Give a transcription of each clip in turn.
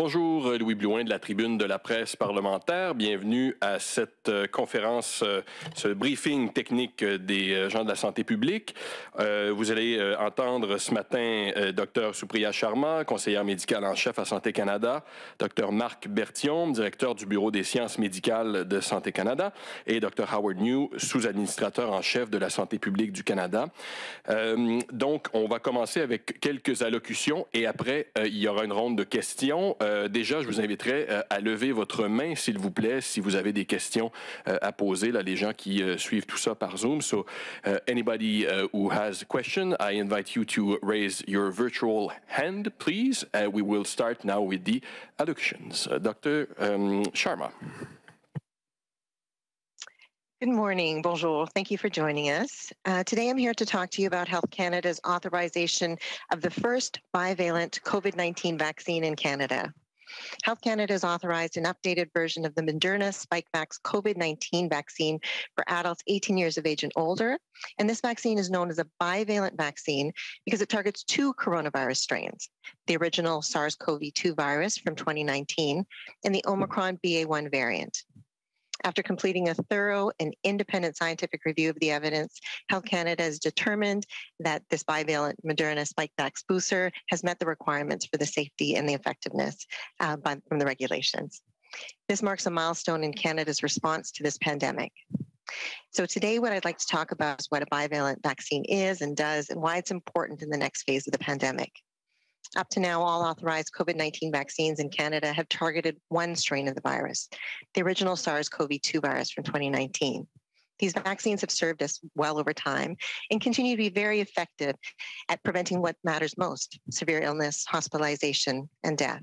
Bonjour, Louis Blouin de la Tribune de la presse parlementaire. Bienvenue à cette euh, conférence, euh, ce briefing technique des euh, gens de la santé publique. Vous allez entendre ce matin Dr Supriya Sharma, conseillère médicale en chef à Santé Canada, Dr Marc Berthiaume, directeur du Bureau des sciences médicales de Santé Canada, et Dr Howard New, sous-administrateur en chef de la santé publique du Canada. Donc, on va commencer avec quelques allocutions et après, il y aura une ronde de questions. Euh, déjà, je vous inviterai euh, à lever votre main, s'il vous plaît, si vous avez des questions euh, à poser. Là, les gens qui suivent tout ça par Zoom. So, anybody who has a question, I invite you to raise your virtual hand, please. we will start now with the allocutions. Dr. Um, Sharma. Good morning. Bonjour. Thank you for joining us. Uh, today I'm here to talk to you about Health Canada's authorization of the first bivalent COVID 19 vaccine in Canada. Health Canada has authorized an updated version of the Moderna Spikevax COVID 19 vaccine for adults 18 years of age and older. And this vaccine is known as a bivalent vaccine because it targets two coronavirus strains the original SARS CoV 2 virus from 2019 and the Omicron BA1 variant. After completing a thorough and independent scientific review of the evidence, Health Canada has determined that this bivalent Moderna Spikevax booster has met the requirements for the safety and the effectiveness uh, by, from the regulations. This marks a milestone in Canada's response to this pandemic. So today, what I'd like to talk about is what a bivalent vaccine is and does and why it's important in the next phase of the pandemic. Up to now, all authorized COVID 19 vaccines in Canada have targeted one strain of the virus, the original SARS CoV 2 virus from 2019. These vaccines have served us well over time and continue to be very effective at preventing what matters most severe illness, hospitalization, and death.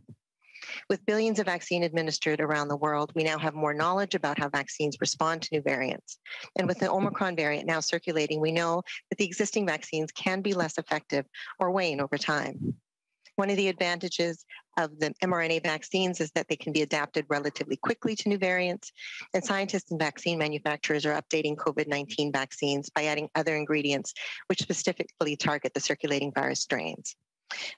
With billions of vaccines administered around the world, we now have more knowledge about how vaccines respond to new variants. And with the Omicron variant now circulating, we know that the existing vaccines can be less effective or wane over time. One of the advantages of the mRNA vaccines is that they can be adapted relatively quickly to new variants. And scientists and vaccine manufacturers are updating COVID 19 vaccines by adding other ingredients which specifically target the circulating virus strains.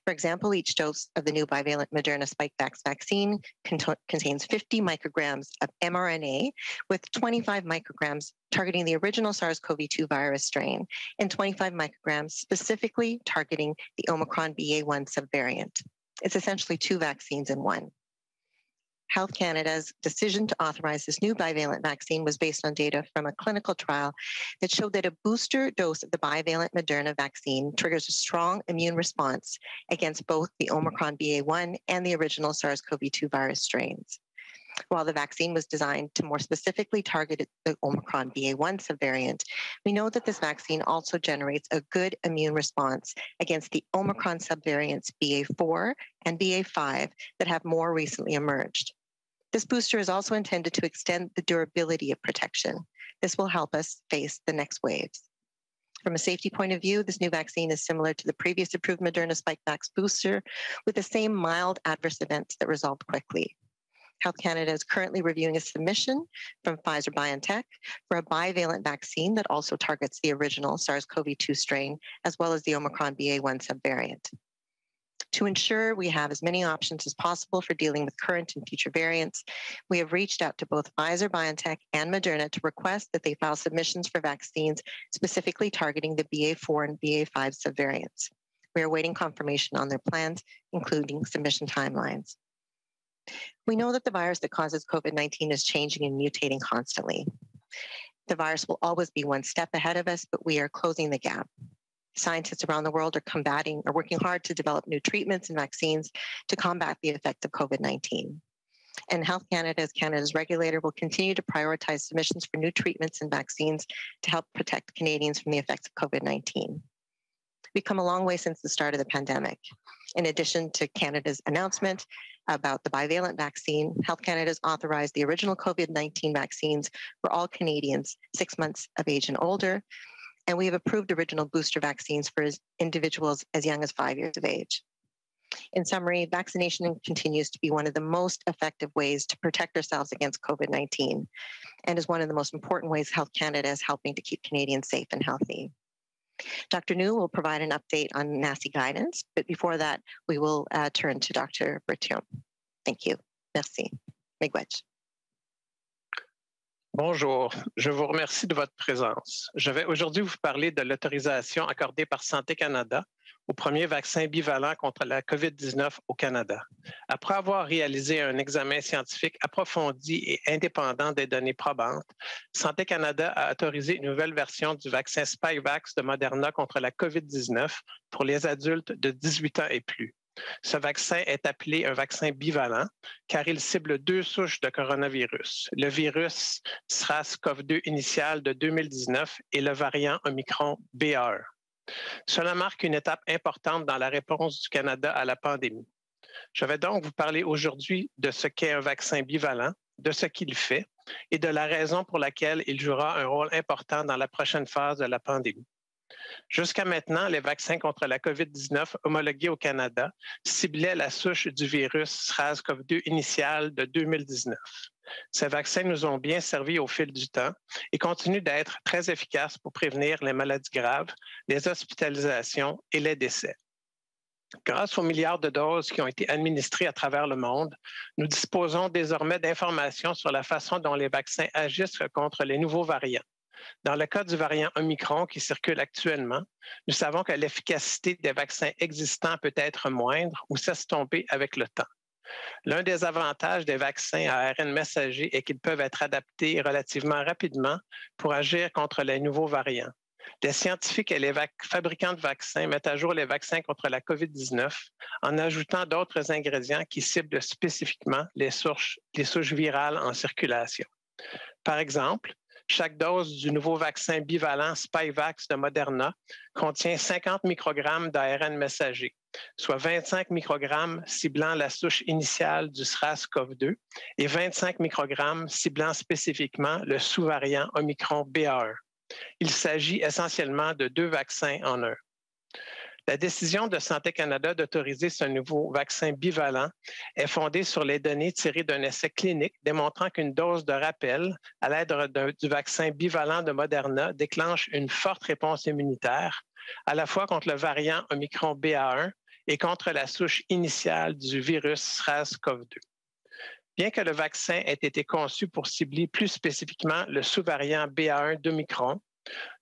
For example, each dose of the new bivalent Moderna Spikevax vaccine contains 50 micrograms of mRNA with 25 micrograms targeting the original SARS-CoV-2 virus strain and 25 micrograms specifically targeting the Omicron BA1 subvariant. It's essentially two vaccines in one. Health Canada's decision to authorize this new bivalent vaccine was based on data from a clinical trial that showed that a booster dose of the bivalent Moderna vaccine triggers a strong immune response against both the Omicron BA1 and the original SARS CoV 2 virus strains. While the vaccine was designed to more specifically target the Omicron BA1 subvariant, we know that this vaccine also generates a good immune response against the Omicron subvariants BA4 and BA5 that have more recently emerged. This booster is also intended to extend the durability of protection. This will help us face the next waves. From a safety point of view, this new vaccine is similar to the previous approved Moderna Spikevax booster with the same mild adverse events that resolved quickly. Health Canada is currently reviewing a submission from Pfizer BioNTech for a bivalent vaccine that also targets the original SARS CoV 2 strain as well as the Omicron BA1 subvariant. To ensure we have as many options as possible for dealing with current and future variants, we have reached out to both Pfizer, BioNTech, and Moderna to request that they file submissions for vaccines specifically targeting the BA4 and BA5 subvariants. We are waiting confirmation on their plans, including submission timelines. We know that the virus that causes COVID 19 is changing and mutating constantly. The virus will always be one step ahead of us, but we are closing the gap scientists around the world are combating are working hard to develop new treatments and vaccines to combat the effects of COVID-19. And Health Canada, as Canada's regulator, will continue to prioritize submissions for new treatments and vaccines to help protect Canadians from the effects of COVID 19. We've come a long way since the start of the pandemic. In addition to Canada's announcement about the bivalent vaccine, Health Canada has authorized the original COVID 19 vaccines for all Canadians six months of age and older, and we have approved original booster vaccines for individuals as young as five years of age. In summary, vaccination continues to be one of the most effective ways to protect ourselves against COVID 19 and is one of the most important ways Health Canada is helping to keep Canadians safe and healthy. Dr. Njoo will provide an update on NACI guidance, but before that, we will uh, turn to Dr. Berthiaume. Thank you. Merci. Miigwech. Bonjour, je vous remercie de votre présence. Je vais aujourd'hui vous parler de l'autorisation accordée par Santé Canada au premier vaccin bivalent contre la COVID-19 au Canada. Après avoir réalisé un examen scientifique approfondi et indépendant des données probantes, Santé Canada a autorisé une nouvelle version du vaccin Spikevax de Moderna contre la COVID-19 pour les adultes de 18 ans et plus. Ce vaccin est appelé un vaccin bivalent car il cible deux souches de coronavirus, le virus SRAS-CoV-2 initial de 2019 et le variant Omicron BA1. Cela marque une étape importante dans la réponse du Canada à la pandémie. Je vais donc vous parler aujourd'hui de ce qu'est un vaccin bivalent, de ce qu'il fait et de la raison pour laquelle il jouera un rôle important dans la prochaine phase de la pandémie. Jusqu'à maintenant, les vaccins contre la COVID-19 homologués au Canada ciblaient la souche du virus SRAS-CoV-2 initial de 2019. Ces vaccins nous ont bien servi au fil du temps et continuent d'être très efficaces pour prévenir les maladies graves, les hospitalisations et les décès. Grâce aux milliards de doses qui ont été administrées à travers le monde, nous disposons désormais d'informations sur la façon dont les vaccins agissent contre les nouveaux variants. Dans le cas du variant Omicron qui circule actuellement, nous savons que l'efficacité des vaccins existants peut être moindre ou s'estomper avec le temps. L'un des avantages des vaccins à ARN messager est qu'ils peuvent être adaptés relativement rapidement pour agir contre les nouveaux variants. Les scientifiques et les fabricants de vaccins mettent à jour les vaccins contre la COVID-19 en ajoutant d'autres ingrédients qui ciblent spécifiquement les souches, les souches virales en circulation. Par exemple, chaque dose du nouveau vaccin bivalent Spikevax de Moderna contient 50 microgrammes d'ARN messager, soit 25 microgrammes ciblant la souche initiale du SRAS-CoV-2 et 25 microgrammes ciblant spécifiquement le sous-variant Omicron BA1. Il s'agit essentiellement de deux vaccins en un. La décision de Santé Canada d'autoriser ce nouveau vaccin bivalent est fondée sur les données tirées d'un essai clinique démontrant qu'une dose de rappel à l'aide du vaccin bivalent de Moderna déclenche une forte réponse immunitaire, à la fois contre le variant Omicron BA1 et contre la souche initiale du virus SRAS-CoV-2. Bien que le vaccin ait été conçu pour cibler plus spécifiquement le sous-variant BA1 d'Omicron,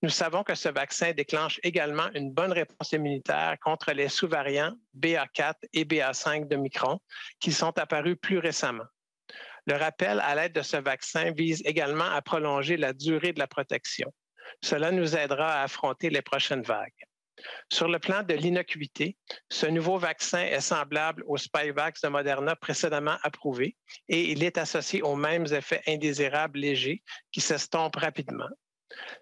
nous savons que ce vaccin déclenche également une bonne réponse immunitaire contre les sous-variants BA4 et BA5 de Micron qui sont apparus plus récemment. Le rappel à l'aide de ce vaccin vise également à prolonger la durée de la protection. Cela nous aidera à affronter les prochaines vagues. Sur le plan de l'innocuité, ce nouveau vaccin est semblable au Spikevax de Moderna précédemment approuvé et il est associé aux mêmes effets indésirables légers qui s'estompent rapidement.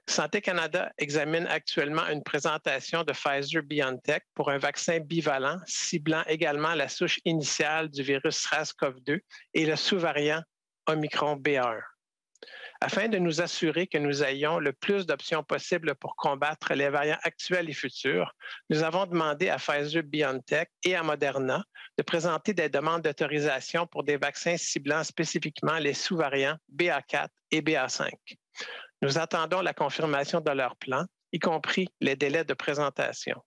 Santé Canada examine actuellement une présentation de Pfizer BioNTech pour un vaccin bivalent ciblant également la souche initiale du virus SARS-CoV-2 et le sous-variant Omicron BA1. Afin de nous assurer que nous ayons le plus d'options possibles pour combattre les variants actuels et futurs, nous avons demandé à Pfizer BioNTech et à Moderna de présenter des demandes d'autorisation pour des vaccins ciblant spécifiquement les sous-variants BA4 et BA5. Nous attendons la confirmation de leur plan, y compris les délais de présentation.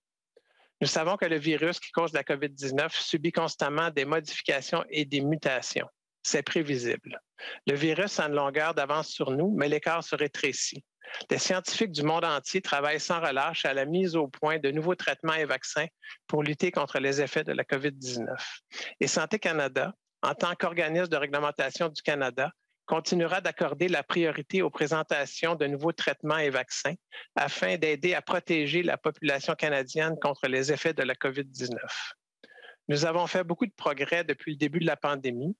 Nous savons que le virus qui cause la COVID-19 subit constamment des modifications et des mutations. C'est prévisible. Le virus a une longueur d'avance sur nous, mais l'écart se rétrécit. Les scientifiques du monde entier travaillent sans relâche à la mise au point de nouveaux traitements et vaccins pour lutter contre les effets de la COVID-19. Et Santé Canada, en tant qu'organisme de réglementation du Canada, continuera d'accorder la priorité aux présentations de nouveaux traitements et vaccins afin d'aider à protéger la population canadienne contre les effets de la COVID-19. Nous avons fait beaucoup de progrès depuis le début de la pandémie.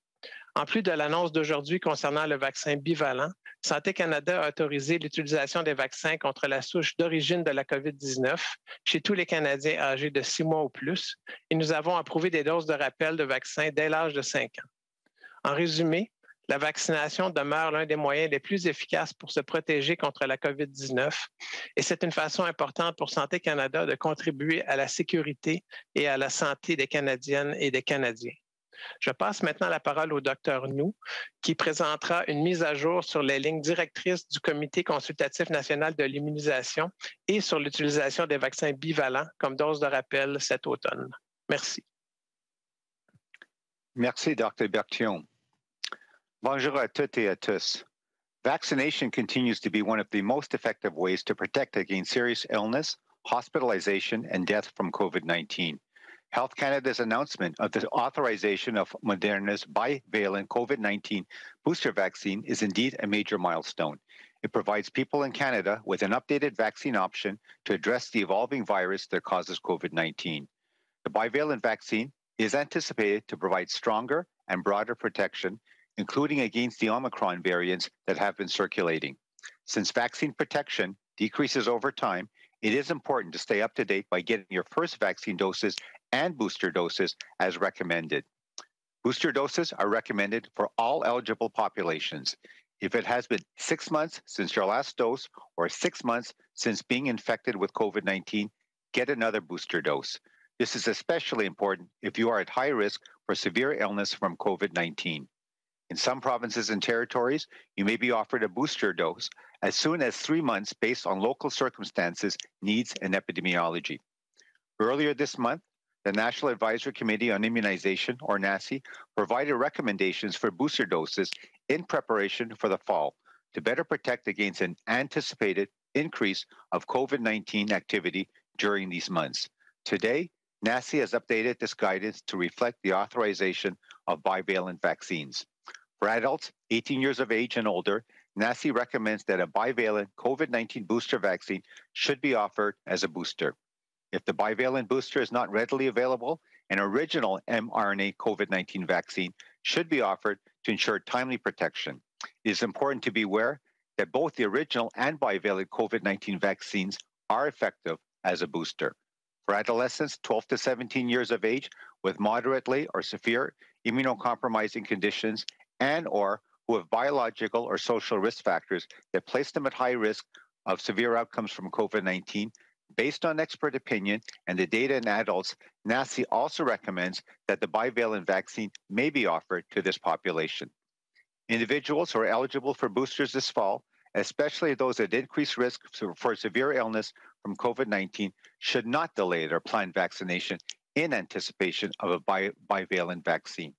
En plus de l'annonce d'aujourd'hui concernant le vaccin bivalent, Santé Canada a autorisé l'utilisation des vaccins contre la souche d'origine de la COVID-19 chez tous les Canadiens âgés de six mois ou plus et nous avons approuvé des doses de rappel de vaccins dès l'âge de cinq ans. En résumé, la vaccination demeure l'un des moyens les plus efficaces pour se protéger contre la COVID-19 et c'est une façon importante pour Santé Canada de contribuer à la sécurité et à la santé des Canadiennes et des Canadiens. Je passe maintenant la parole au docteur Nou, qui présentera une mise à jour sur les lignes directrices du Comité consultatif national de l'immunisation et sur l'utilisation des vaccins bivalents comme dose de rappel cet automne. Merci. Merci, Dr. Bertion. Bonjour à toutes et à tous. Vaccination continues to be one of the most effective ways to protect against serious illness, hospitalization, and death from COVID 19. Health Canada's announcement of the authorization of Moderna's bivalent COVID 19 booster vaccine is indeed a major milestone. It provides people in Canada with an updated vaccine option to address the evolving virus that causes COVID 19. The bivalent vaccine is anticipated to provide stronger and broader protection including against the Omicron variants that have been circulating. Since vaccine protection decreases over time, it is important to stay up to date by getting your first vaccine doses and booster doses as recommended. Booster doses are recommended for all eligible populations. If it has been six months since your last dose or six months since being infected with COVID 19, get another booster dose. This is especially important if you are at high risk for severe illness from COVID 19. In some provinces and territories, you may be offered a booster dose as soon as three months based on local circumstances, needs, and epidemiology. Earlier this month, the National Advisory Committee on Immunization, or NACI, provided recommendations for booster doses in preparation for the fall to better protect against an anticipated increase of COVID 19 activity during these months. Today, NACI has updated this guidance to reflect the authorization of bivalent vaccines. For adults 18 years of age and older, NACI recommends that a bivalent COVID 19 booster vaccine should be offered as a booster. If the bivalent booster is not readily available, an original mRNA COVID 19 vaccine should be offered to ensure timely protection. It is important to be aware that both the original and bivalent COVID 19 vaccines are effective as a booster. For adolescents 12 to 17 years of age with moderately or severe immunocompromising conditions and or who have biological or social risk factors that place them at high risk of severe outcomes from COVID-19, based on expert opinion and the data in adults, NACI also recommends that the bivalent vaccine may be offered to this population. Individuals who are eligible for boosters this fall, especially those at increased risk for severe illness from COVID 19, should not delay their planned vaccination in anticipation of a bi- bivalent vaccine.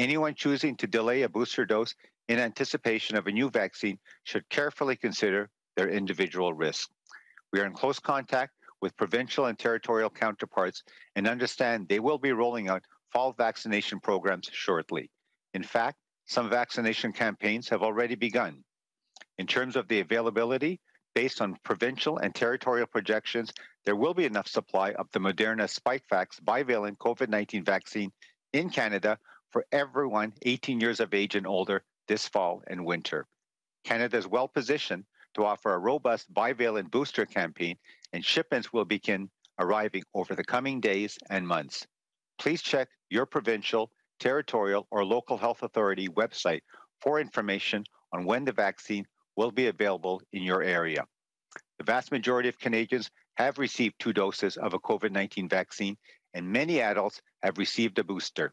Anyone choosing to delay a booster dose in anticipation of a new vaccine should carefully consider their individual risk. We are in close contact with provincial and territorial counterparts and understand they will be rolling out fall vaccination programs shortly. In fact, some vaccination campaigns have already begun. In terms of the availability, based on provincial and territorial projections, there will be enough supply of the Moderna Spikevax bivalent COVID 19 vaccine in Canada for everyone 18 years of age and older this fall and winter. Canada is well positioned to offer a robust bivalent booster campaign, and shipments will begin arriving over the coming days and months. Please check your provincial, territorial, or local health authority website for information on when the vaccine will be available in your area. The vast majority of Canadians have received two doses of a COVID 19 vaccine, and many adults have received a booster.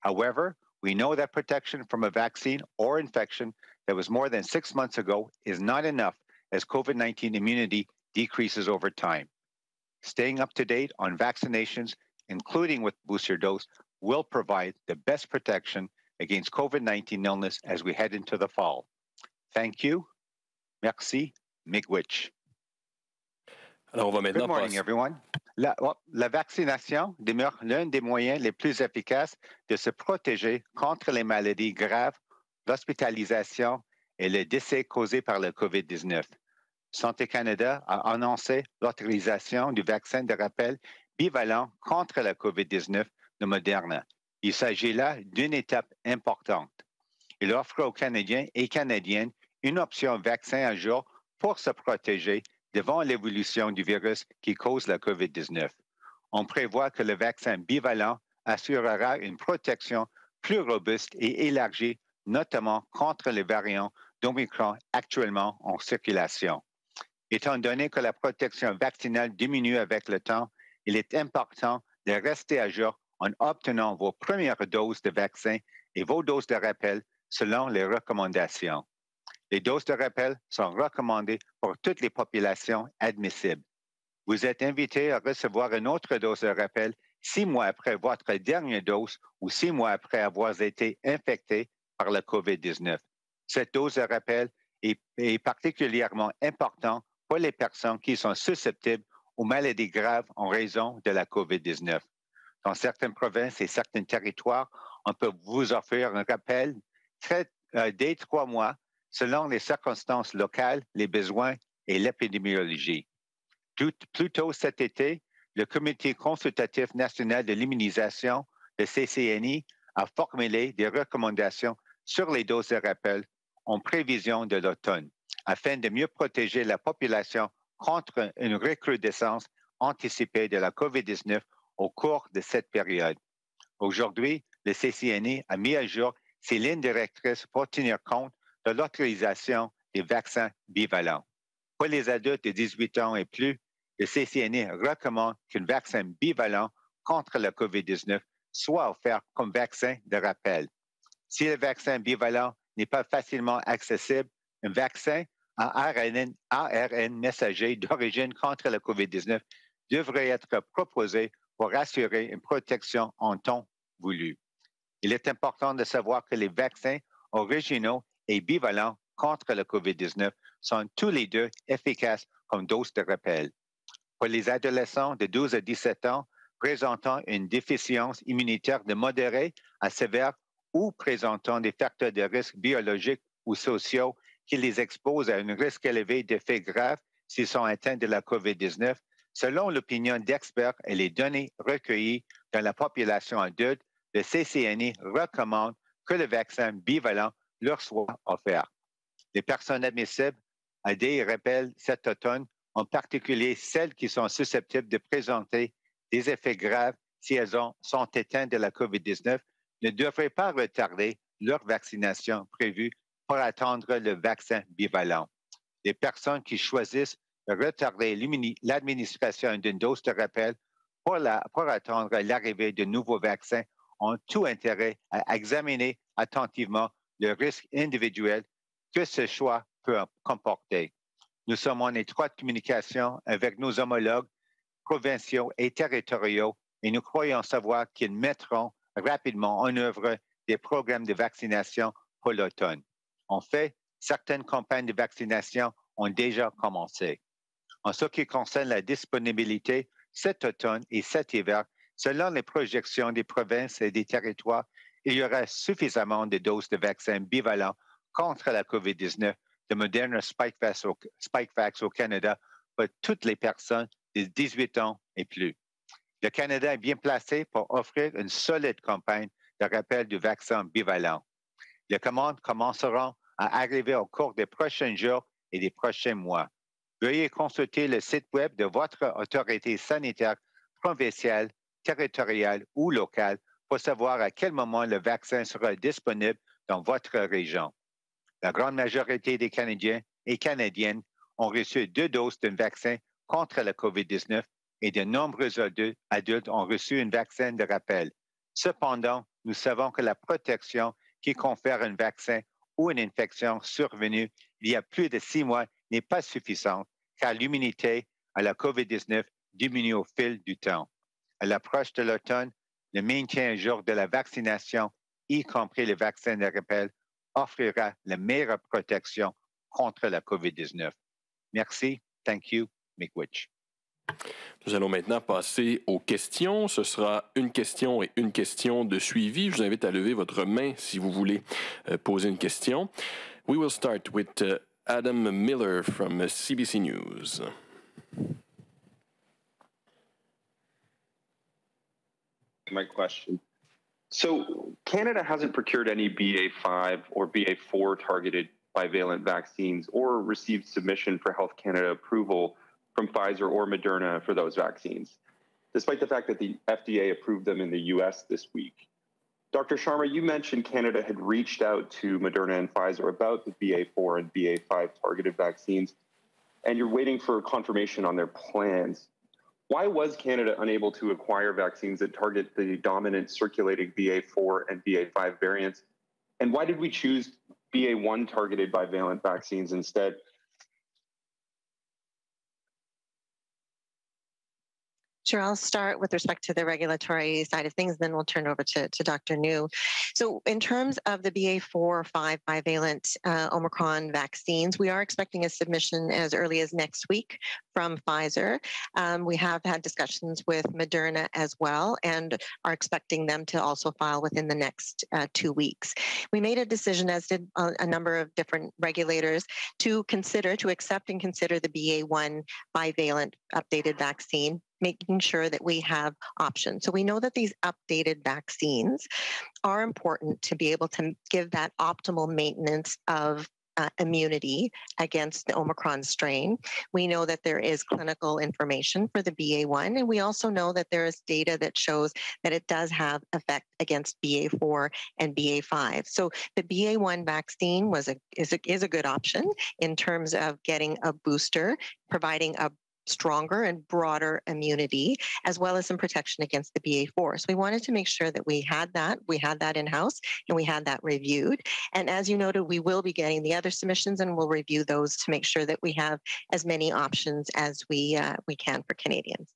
However, we know that protection from a vaccine or infection that was more than six months ago is not enough as COVID 19 immunity decreases over time. Staying up to date on vaccinations, including with booster dose, will provide the best protection against COVID 19 illness as we head into the fall. Thank you. Merci. Miigwech. Alors, on va maintenant Good morning, everyone. La, oh, la vaccination demeure l'un des moyens les plus efficaces de se protéger contre les maladies graves, l'hospitalisation et le décès causés par le COVID-19. Santé Canada a annoncé l'autorisation du vaccin de rappel bivalent contre la COVID-19 de Moderna. Il s'agit là d'une étape importante. Il offre aux Canadiens et Canadiennes une option vaccin à jour pour se protéger devant l'évolution du virus qui cause la COVID-19. On prévoit que le vaccin bivalent assurera une protection plus robuste et élargie, notamment contre les variants d'Omicron actuellement en circulation. Étant donné que la protection vaccinale diminue avec le temps, il est important de rester à jour en obtenant vos premières doses de vaccin et vos doses de rappel selon les recommandations. Les doses de rappel sont recommandées pour toutes les populations admissibles. Vous êtes invité à recevoir une autre dose de rappel six mois après votre dernière dose ou six mois après avoir été infecté par la COVID-19. Cette dose de rappel est, particulièrement importante pour les personnes qui sont susceptibles aux maladies graves en raison de la COVID-19. Dans certaines provinces et certains territoires, on peut vous offrir un rappel euh, dès trois mois selon les circonstances locales, les besoins et l'épidémiologie. Plus tôt cet été, le Comité consultatif national de l'immunisation, le CCNI, a formulé des recommandations sur les doses de rappel en prévision de l'automne, afin de mieux protéger la population contre une recrudescence anticipée de la COVID-19 au cours de cette période. Aujourd'hui, le CCNI a mis à jour ses lignes directrices pour tenir compte de l'autorisation des vaccins bivalents. Pour les adultes de 18 ans et plus, le CCNE recommande qu'un vaccin bivalent contre la COVID-19 soit offert comme vaccin de rappel. Si le vaccin bivalent n'est pas facilement accessible, un vaccin à ARN, messager d'origine contre la COVID-19 devrait être proposé pour assurer une protection en temps voulu. Il est important de savoir que les vaccins originaux et bivalents contre la COVID-19 sont tous les deux efficaces comme dose de rappel. Pour les adolescents de 12 à 17 ans présentant une déficience immunitaire de modéré à sévère ou présentant des facteurs de risque biologiques ou sociaux qui les exposent à un risque élevé d'effets graves s'ils sont atteints de la COVID-19, selon l'opinion d'experts et les données recueillies dans la population adulte, le CCNI recommande que le vaccin bivalent leur soit offert. Les personnes admissibles à des rappels cet automne, en particulier celles qui sont susceptibles de présenter des effets graves si elles sont éteintes de la COVID-19, ne devraient pas retarder leur vaccination prévue pour attendre le vaccin bivalent. Les personnes qui choisissent de retarder l'administration d'une dose de rappel pour, pour attendre l'arrivée de nouveaux vaccins ont tout intérêt à examiner attentivement le risque individuel que ce choix peut comporter. Nous sommes en étroite communication avec nos homologues provinciaux et territoriaux et nous croyons savoir qu'ils mettront rapidement en œuvre des programmes de vaccination pour l'automne. En fait, certaines campagnes de vaccination ont déjà commencé. En ce qui concerne la disponibilité cet automne et cet hiver, selon les projections des provinces et des territoires, il y aura suffisamment de doses de vaccins bivalents contre la COVID-19 de Moderna Spikevax au, au Canada pour toutes les personnes de 18 ans et plus. Le Canada est bien placé pour offrir une solide campagne de rappel du vaccin bivalent. Les commandes commenceront à arriver au cours des prochains jours et des prochains mois. Veuillez consulter le site web de votre autorité sanitaire provinciale, territoriale ou locale pour savoir à quel moment le vaccin sera disponible dans votre région. La grande majorité des Canadiens et Canadiennes ont reçu deux doses d'un vaccin contre la COVID-19 et de nombreux adultes ont reçu un vaccin de rappel. Cependant, nous savons que la protection qui confère un vaccin ou une infection survenue il y a plus de six mois n'est pas suffisante car l'immunité à la COVID-19 diminue au fil du temps. À l'approche de l'automne, le maintien à jour de la vaccination, y compris le vaccin de rappel, offrira la meilleure protection contre la COVID-19. Merci. Thank you, Witch. Nous allons maintenant passer aux questions. Ce sera une question et une question de suivi. Je vous invite à lever votre main si vous voulez euh, poser une question. We will start with uh, Adam Miller from CBC News. My question. So Canada hasn't procured any BA5 or BA4 targeted bivalent vaccines or received submission for Health Canada approval from Pfizer or Moderna for those vaccines, despite the fact that the FDA approved them in the US this week. Dr. Sharma, you mentioned Canada had reached out to Moderna and Pfizer about the BA4 and BA5 targeted vaccines, and you're waiting for confirmation on their plans. Why was Canada unable to acquire vaccines that target the dominant circulating BA4 and BA5 variants? And why did we choose BA1 targeted bivalent vaccines instead? Sure, I'll start with respect to the regulatory side of things, then we'll turn over to, to Dr. Njoo. So, in terms of the BA4 or 5 bivalent uh, Omicron vaccines, we are expecting a submission as early as next week from Pfizer. Um, we have had discussions with Moderna as well and are expecting them to also file within the next uh, two weeks. We made a decision, as did a, a number of different regulators, to consider, to accept and consider the BA1 bivalent updated vaccine making sure that we have options. So we know that these updated vaccines are important to be able to give that optimal maintenance of uh, immunity against the Omicron strain. We know that there is clinical information for the BA1, and we also know that there is data that shows that it does have effect against BA4 and BA5. So the BA1 vaccine was a is a, is a good option in terms of getting a booster, providing a stronger and broader immunity, as well as some protection against the BA4. So we wanted to make sure that we had that, we had that in house, and we had that reviewed. And as you noted, we will be getting the other submissions, and we'll review those to make sure that we have as many options as we uh, we can for Canadians.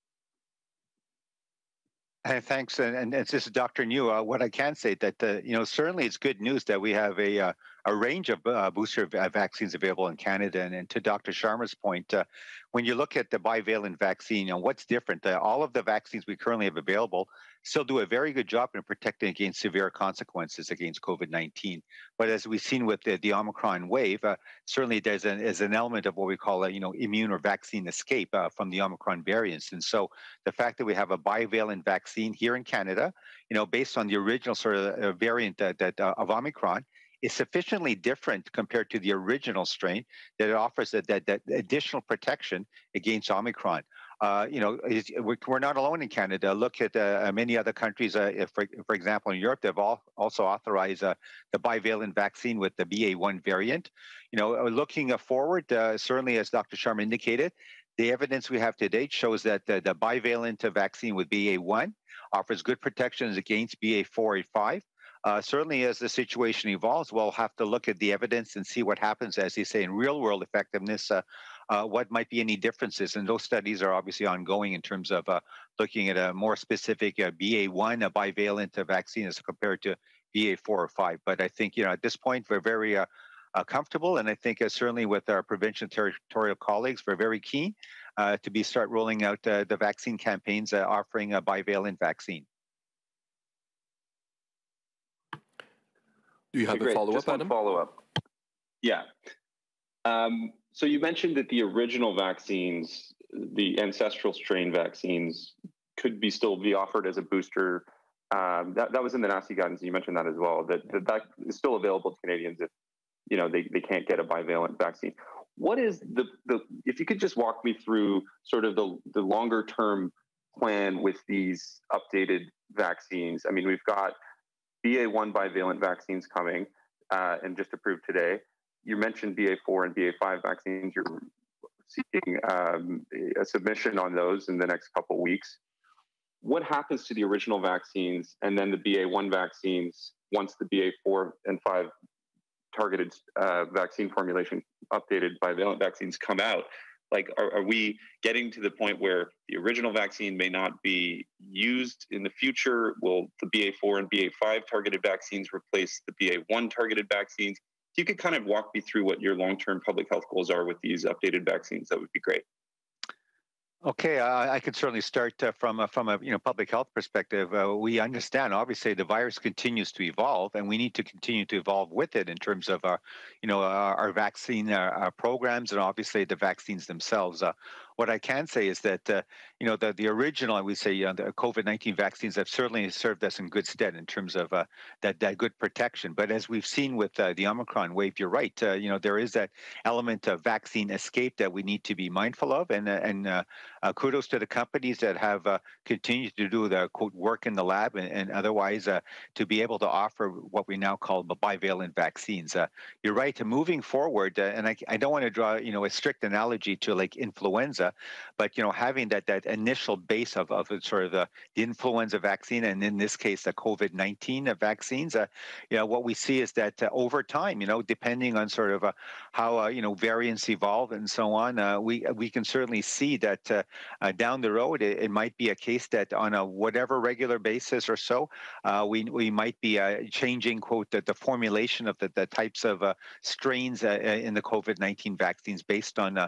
Hey, thanks, and, and, this is Dr. Njoo. Uh, what I can say that uh, you know certainly it's good news that we have a uh, a range of uh, booster vaccines available in Canada. And, and to Dr. Sharma's point, uh, when you look at the bivalent vaccine, know, what's different? Uh, all of the vaccines we currently have available still do a very good job in protecting against severe consequences against COVID-19. But as we've seen with the, the Omicron wave, uh, certainly there's an, is an element of what we call a you know immune or vaccine escape uh, from the Omicron variants. And so the fact that we have a bivalent vaccine here in Canada, you know, based on the original sort of uh, variant that, that of Omicron, is sufficiently different compared to the original strain that it offers that, that, that additional protection against Omicron. Uh, you know, we're not alone in Canada. Look at uh, many other countries. Uh, for, for example, in Europe, they've all also authorized uh, the bivalent vaccine with the BA1 variant. You know, uh, looking forward, uh, certainly as Dr. Sharma indicated, the evidence we have to date shows that the, the bivalent vaccine with BA1 offers good protections against BA4 and 5 uh, certainly, as the situation evolves, we'll have to look at the evidence and see what happens, as you say, in real world effectiveness. Uh, uh, what might be any differences? And those studies are obviously ongoing in terms of uh, looking at a more specific uh, BA1, a bivalent vaccine, as compared to BA4 or 5. But I think, you know, at this point, we're very uh, comfortable. And I think certainly with our prevention territorial colleagues, we're very keen to be start rolling out the vaccine campaigns offering a bivalent vaccine. Do you have okay, a follow up, Adam? Follow up. Yeah. Um, so you mentioned that the original vaccines, the ancestral strain vaccines, could be still be offered as a booster. Um, that, that was in the NACI guidance. You mentioned that as well. That, that that is still available to Canadians if you know they, they can't get a bivalent vaccine. What is the the if you could just walk me through sort of the the longer term plan with these updated vaccines? I mean, we've got BA1 bivalent vaccines coming uh, and just approved today. You mentioned BA4 and BA5 vaccines. You're seeking um, a submission on those in the next couple weeks. What happens to the original vaccines and then the BA1 vaccines once the BA4 and 5 targeted uh, vaccine formulation updated bivalent vaccines come out? Like are, are, we getting to the point where the original vaccine may not be used in the future? Will the ba4 and ba5 targeted vaccines replace the ba1 targeted vaccines? If you could kind of walk me through what your long-term public health goals are with these updated vaccines that would be great Okay, uh, I could certainly start uh, from a, from a you know public health perspective. Uh, we understand obviously the virus continues to evolve, and we need to continue to evolve with it in terms of our you know our, our vaccine our, our programs and obviously the vaccines themselves. Uh, what I can say is that uh, you know the the original, I would say, uh, the COVID nineteen vaccines have certainly served us in good stead in terms of uh, that that good protection. But as we've seen with uh, the Omicron wave, you're right. Uh, you know there is that element of vaccine escape that we need to be mindful of, and uh, and kudos to the companies that have continued to do the quote work in the lab and, and otherwise to be able to offer what we now call the bivalent vaccines. you're right. Moving forward, and I, I don't want to draw you know a strict analogy to like influenza Uh, but you know, having that that initial base of, of sort of the, the influenza vaccine, and in this case, the COVID nineteen vaccines, uh, you know, what we see is that uh, over time, you know, depending on sort of uh, how uh, you know variants evolve and so on, uh, we we can certainly see that down the road, it, it, might be a case that on a whatever regular basis or so, we we might be changing quote the, the formulation of the, the types of strains in the COVID nineteen vaccines based on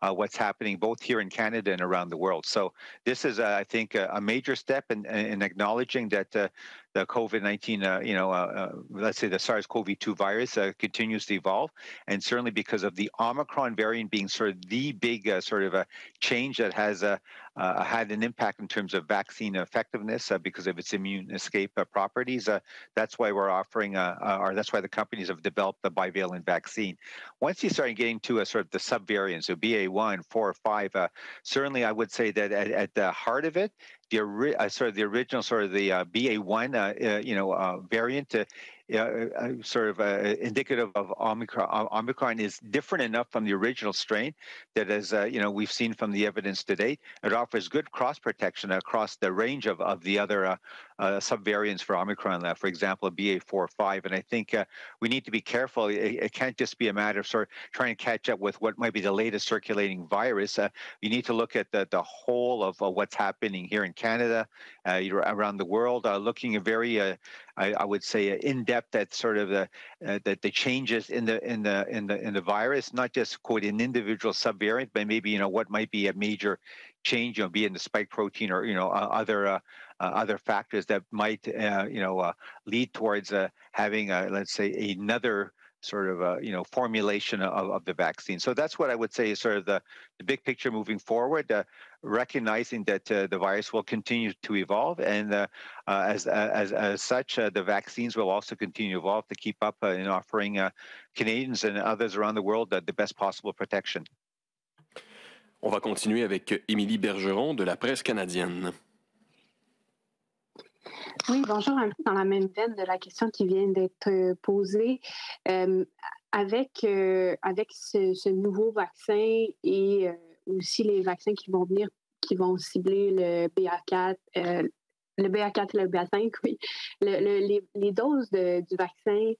what's happening both here in Canada and around the world. So this is, uh, I think, a, a major step in, in acknowledging that uh, the COVID-19, uh, you know, uh, uh, let's say the SARS-CoV-2 virus uh, continues to evolve, and certainly because of the Omicron variant being sort of the big uh, sort of a change that has had an impact in terms of vaccine effectiveness because of its immune escape properties. that's why we're offering, or that's why the companies have developed the bivalent vaccine. Once you start getting to a sort of the subvariants, so BA1, 4, 5, certainly I would say that at, at the heart of it the uh, sort of the original sort of the uh, BA1 uh, uh, you know variant uh, uh, sort of uh, indicative of Omicron. Omicron is different enough from the original strain that, as uh, you know, we've seen from the evidence to date, it offers good cross protection across the range of, of the other uh, uh, subvariants for Omicron. for example, BA4 5. And I think we need to be careful. It, it, can't just be a matter of sort of trying to catch up with what might be the latest circulating virus. you need to look at the, the whole of what's happening here in Canada, around the world, looking at very I, I would say in depth at sort of the uh, that the changes in the in the in the in the virus, not just quote an individual subvariant, but maybe you know what might be a major change, you know, be in the spike protein or you know uh, other uh, uh, other factors that might uh, you know uh, lead towards having let's say another sort of a you know formulation of, of the vaccine. So that's what I would say is sort of the, the big picture moving forward, uh, recognizing that uh, the virus will continue to evolve, and uh, uh as, uh, as as such, uh, the vaccines will also continue to evolve to keep up in offering Canadians and others around the world the best possible protection. On va continuer avec Émilie Bergeron de la presse canadienne. Oui, bonjour, un peu dans la même veine de la question qui vient d'être euh, posée. Euh, avec euh, avec ce, nouveau vaccin et aussi les vaccins qui vont venir, qui vont cibler le BA4, le BA4 et le BA5, oui, les, doses du vaccin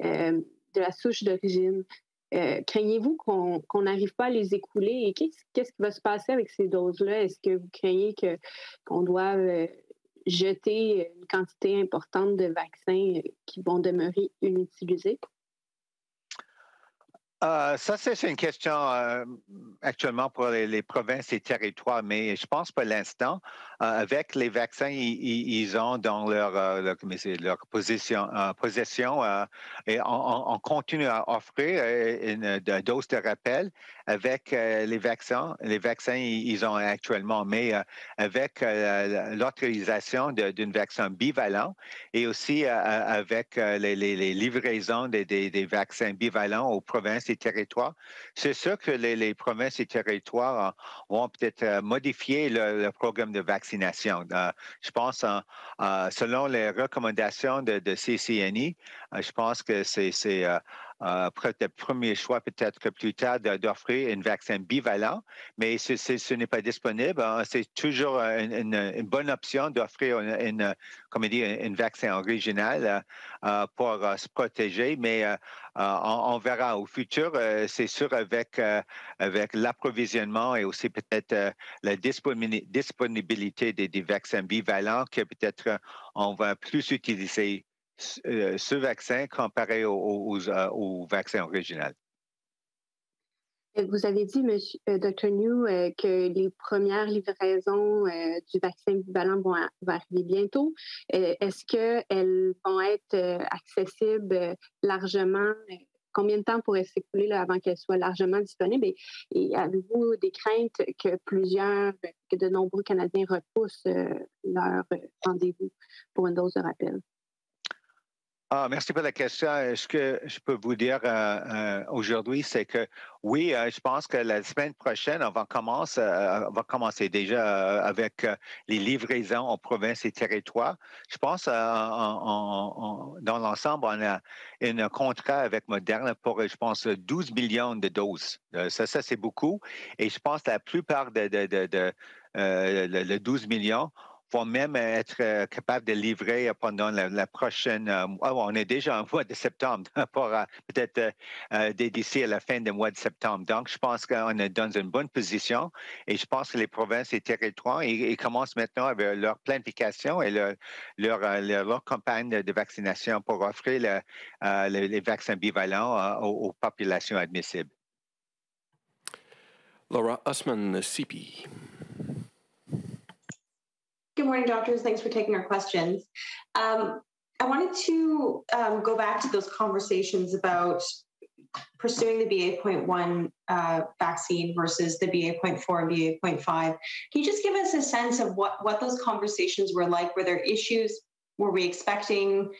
de la souche d'origine, craignez-vous qu'on n'arrive pas à les écouler et qu'est-ce qui va se passer avec ces doses-là? Est-ce que vous craignez qu'on doit jeter une quantité importante de vaccins qui vont demeurer inutilisés? Euh, ça, c'est une question euh, actuellement pour les, provinces et territoires, mais je pense pour l'instant, avec les vaccins ils, ont dans leur, position, possession, et on, continue à offrir une, dose de rappel avec euh, les vaccins, les vaccins ils ont actuellement, mais euh, avec euh, l'autorisation d'une vaccin bivalent et aussi avec les, livraisons des, vaccins bivalents aux provinces territoires, c'est sûr que les, provinces et territoires vont peut-être modifier le, programme de vaccination. je pense, selon les recommandations de, de CCNI, je pense que c'est euh, le premier choix peut-être que plus tard d'offrir un vaccin bivalent, mais ce n'est pas disponible. Hein. C'est toujours une, bonne option d'offrir une, comme dit, un vaccin original euh, euh, pour se protéger, mais on, verra au futur. c'est sûr avec avec l'approvisionnement et aussi peut-être la disponibilité des, des, vaccins bivalents que peut-être on va plus utiliser euh, ce vaccin comparé au, euh, vaccin original? Vous avez dit, euh, Dr. New, que les premières livraisons du vaccin bivalent vont, arriver bientôt. Est-ce qu'elles vont être accessibles largement? Combien de temps pourrait s'écouler avant qu'elles soient largement disponibles? Et, avez-vous des craintes que plusieurs, que de nombreux Canadiens repoussent leur rendez-vous pour une dose de rappel? Ah, merci pour la question. Ce que je peux vous dire euh, euh, aujourd'hui, c'est que oui, euh, je pense que la semaine prochaine, on va commencer, déjà avec les livraisons en province et territoires. Je pense dans l'ensemble, on a un contrat avec Moderna pour, je pense, 12 millions de doses. Ça, ça c'est beaucoup. Et je pense que la plupart de 12 millions, vont même être euh, capables de livrer pendant la, prochaine. Euh, ah, on est déjà en mois de septembre, pour euh, peut-être d'ici à la fin du mois de septembre. Donc, je pense qu'on est dans une bonne position et je pense que les provinces et territoires ils, commencent maintenant avec leur planification et leur, leur, campagne de vaccination pour offrir les vaccins bivalents aux, populations admissibles. Laura Usman, CP. Good morning, doctors. Thanks for taking our questions. Um, I wanted to um, go back to those conversations about pursuing the BA.1 uh, vaccine versus the BA.4 and BA.5. Can you just give us a sense of what, what those conversations were like? Were there issues? Were we expecting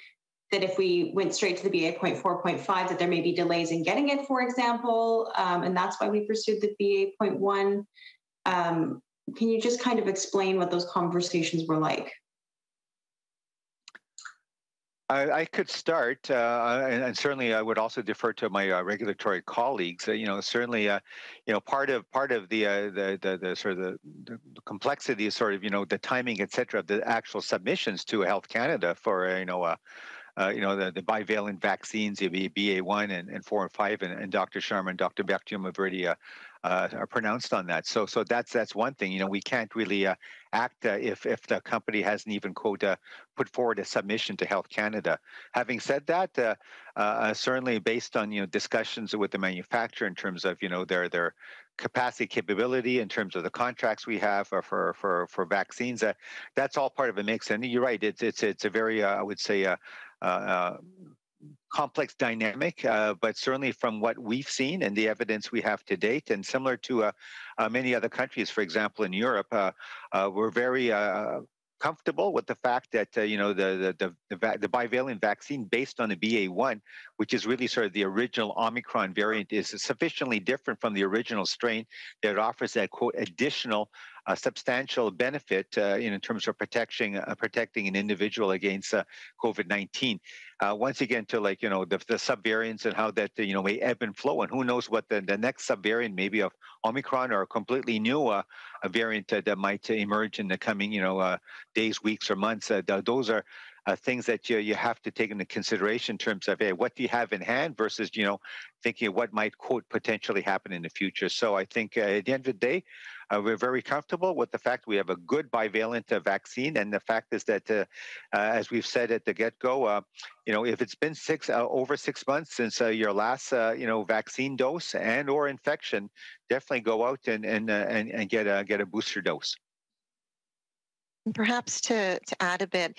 that if we went straight to the BA.4.5, that there may be delays in getting it, for example, um, and that's why we pursued the BA.1? Um, can you just kind of explain what those conversations were like? I, could start, uh, and, and, certainly I would also defer to my uh, regulatory colleagues. Uh, you know, certainly, uh, you know, part of part of the, uh, the, the the sort of the, the, complexity is sort of you know the timing, et cetera, of the actual submissions to Health Canada for uh, you know. you know the, the bivalent vaccines, the BA1 and, and 4 and 5, and, and Dr. Sharma and Dr. Berthiaume have already uh, are pronounced on that. So so that's that's one thing. You know, we can't really uh, act uh, if if the company hasn't even quote uh, put forward a submission to Health Canada. Having said that, uh, uh, certainly based on you know discussions with the manufacturer in terms of you know their their capacity capability in terms of the contracts we have for for for vaccines, that's all part of a mix. And you're right, it's it's it's a very I would say. Uh, complex dynamic, uh, but certainly from what we've seen and the evidence we have to date, and similar to uh, uh, many other countries, for example, in Europe, uh, uh, we're very uh, comfortable with the fact that you know the the, the the, the bivalent vaccine based on the BA1, which is really sort of the original Omicron variant, is sufficiently different from the original strain that it offers that quote additional a substantial benefit uh, in terms of protecting uh, protecting an individual against uh, COVID-19. Uh, once again, to like you know the, the subvariants and how that you know may ebb and flow, and who knows what the, the next subvariant maybe of Omicron or a completely new uh, a variant that might emerge in the coming you know days, weeks, or months. those are uh, things that you, you have to take into consideration in terms of hey, what do you have in hand versus you know thinking what might quote potentially happen in the future. So I think uh, at the end of the day, uh, we're very comfortable with the fact we have a good bivalent uh, vaccine, and the fact is that, uh, uh, as we've said at the get-go, you know, if it's been six over six months since your last you know vaccine dose and or infection, definitely go out and and and, and get a get a booster dose. Perhaps to, to add a bit,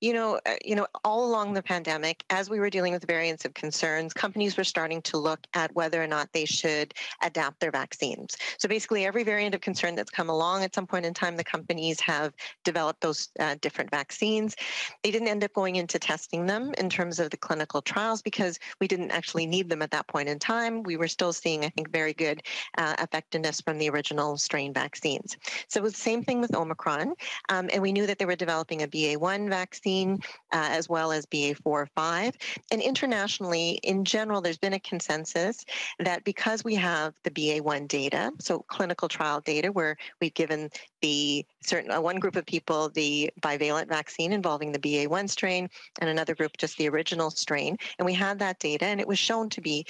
you know, uh, you know, all along the pandemic, as we were dealing with variants of concerns, companies were starting to look at whether or not they should adapt their vaccines. So basically, every variant of concern that's come along at some point in time, the companies have developed those uh, different vaccines. They didn't end up going into testing them in terms of the clinical trials because we didn't actually need them at that point in time. We were still seeing, I think, very good uh, effectiveness from the original strain vaccines. So it was the same thing with Omicron, um, and we knew that they were developing a BA1 vaccine vaccine, uh, as well as BA4 5. And internationally, in general, there's been a consensus that because we have the BA1 data, so clinical trial data, where we've given the certain uh, one group of people the bivalent vaccine involving the BA1 strain, and another group just the original strain, and we had that data, and it was shown to be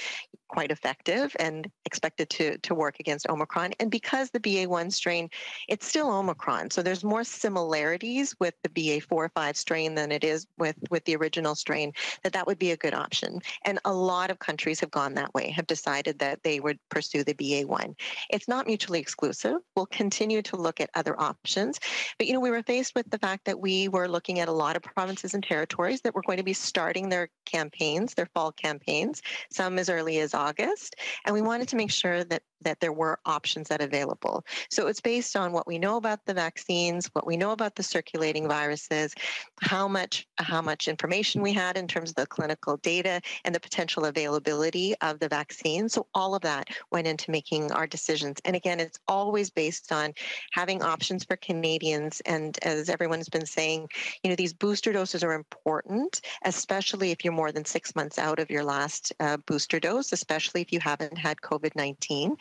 quite effective and expected to, to work against Omicron. And because the BA1 strain, it's still Omicron. So there's more similarities with the BA4 5 strain than it is with, with the original strain, that that would be a good option. And a lot of countries have gone that way, have decided that they would pursue the BA1. It's not mutually exclusive. We'll continue to look at other other options. But, you know, we were faced with the fact that we were looking at a lot of provinces and territories that were going to be starting their campaigns, their fall campaigns, some as early as August. And we wanted to make sure that that there were options that available. So it's based on what we know about the vaccines, what we know about the circulating viruses, how much how much information we had in terms of the clinical data and the potential availability of the vaccine. So all of that went into making our decisions. And again, it's always based on having options for Canadians. And as everyone's been saying, you know, these booster doses are important, especially if you're more than six months out of your last uh, booster dose, especially if you haven't had COVID 19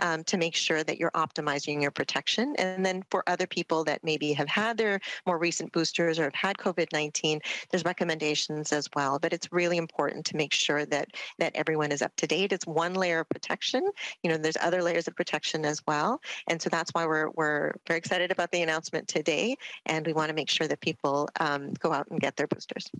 um, to make sure that you're optimizing your protection. And then for other people that maybe have had their more recent boosters or have had COVID 19, there's recommendations as well. But it's really important to make sure that that everyone is up to date. It's one layer of protection. You know, there's other layers of protection as well. And so that's why we're we're very excited about the announcement today. And we want to make sure that people um, go out and get their boosters.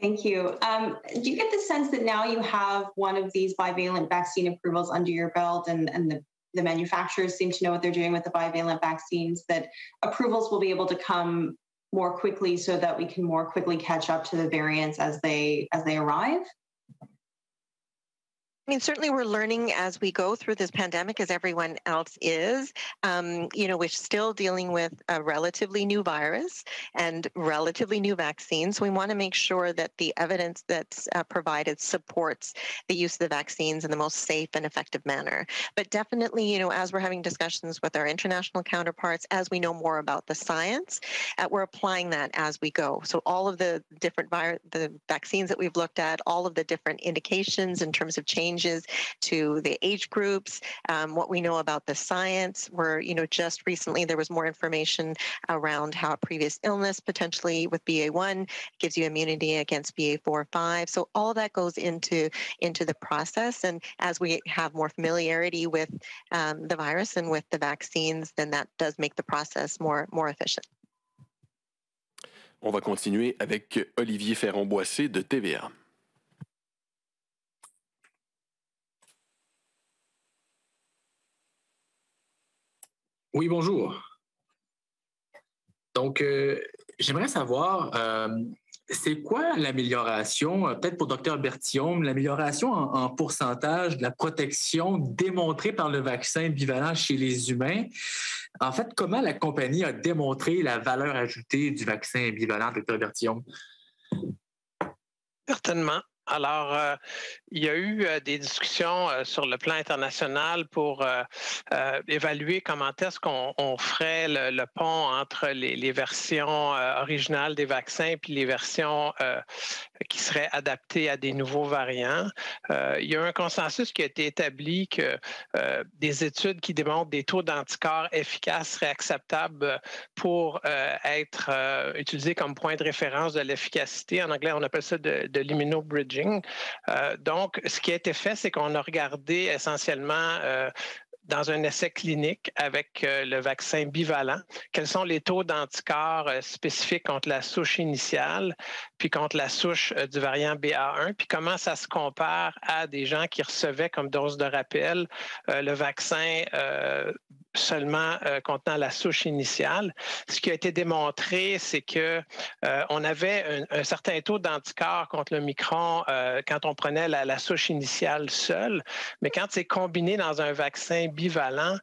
Thank you. Um, do you get the sense that now you have one of these bivalent vaccine approvals under your belt and, and the, the manufacturers seem to know what they're doing with the bivalent vaccines, that approvals will be able to come more quickly so that we can more quickly catch up to the variants as they as they arrive? I mean, certainly we're learning as we go through this pandemic, as everyone else is. Um, you know, we're still dealing with a relatively new virus and relatively new vaccines. We want to make sure that the evidence that's uh, provided supports the use of the vaccines in the most safe and effective manner. But definitely, you know, as we're having discussions with our international counterparts, as we know more about the science, uh, we're applying that as we go. So all of the different vir- the vaccines that we've looked at, all of the different indications in terms of change changes to the age groups, um, what we know about the science. Where, you know, just recently there was more information around how a previous illness potentially with BA1 gives you immunity against BA4 5. So all that goes into, into the process. And as we have more familiarity with um, the virus and with the vaccines, then that does make the process more, more efficient. On va continuer avec Olivier Ferron-Boissé de TVA. Oui, bonjour. Donc, euh, j'aimerais savoir, euh, c'est quoi l'amélioration, euh, peut-être pour Dr Berthiaume, l'amélioration en, pourcentage de la protection démontrée par le vaccin bivalent chez les humains? En fait, comment la compagnie a démontré la valeur ajoutée du vaccin bivalent, Dr Berthiaume? Certainement. Alors, euh, il y a eu euh, des discussions euh, sur le plan international pour évaluer comment est-ce qu'on ferait le, pont entre les, versions originales des vaccins et les versions qui seraient adaptées à des nouveaux variants. il y a un consensus qui a été établi que des études qui démontrent des taux d'anticorps efficaces seraient acceptables pour être utilisés comme point de référence de l'efficacité. En anglais, on appelle ça de, de l'immunobridging euh, donc, ce qui a été fait, c'est qu'on a regardé essentiellement euh, dans un essai clinique avec euh, le vaccin bivalent, quels sont les taux d'anticorps spécifiques contre la souche initiale, puis contre la souche du variant BA1, puis comment ça se compare à des gens qui recevaient comme dose de rappel le vaccin seulement euh, contenant la souche initiale. Ce qui a été démontré, c'est que euh, on avait un, certain taux d'anticorps contre le micron euh, quand on prenait la, souche initiale seule, mais quand c'est combiné dans un vaccin bivalent,